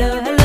hello, hello.